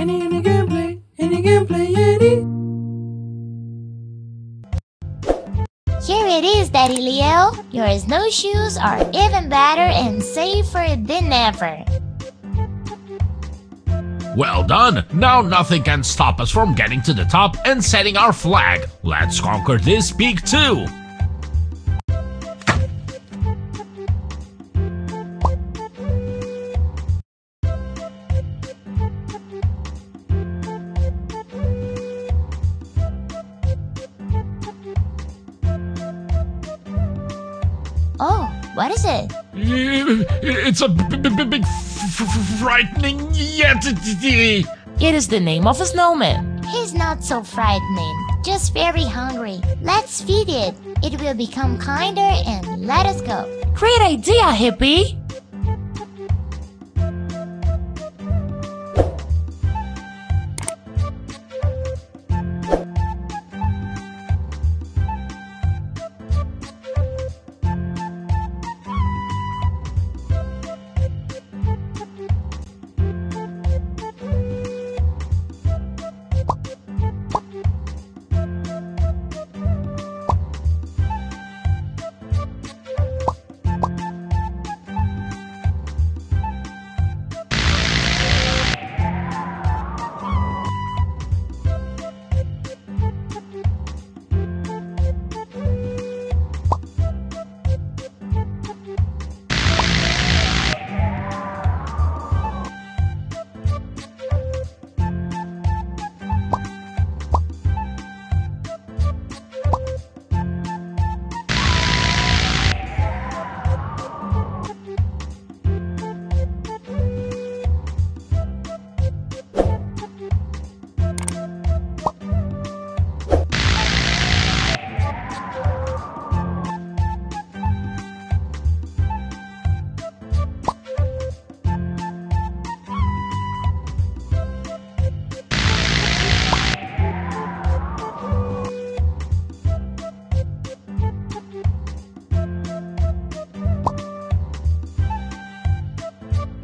Any any gameplay, any gameplay, any. Here it is, Daddy Leo. Your snowshoes are even better and safer than ever. Well done! Now nothing can stop us from getting to the top and setting our flag. Let's conquer this peak too! What is it? Uh, it's a big, f- f- frightening yeti. It is the name of a snowman. He's not so frightening, just very hungry. Let's feed it. It will become kinder and let us go. Great idea, Hippie!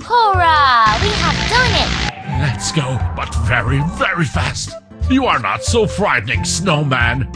Hurrah! We have done it! Let's go, but very, very fast. You are not so frightening, snowman.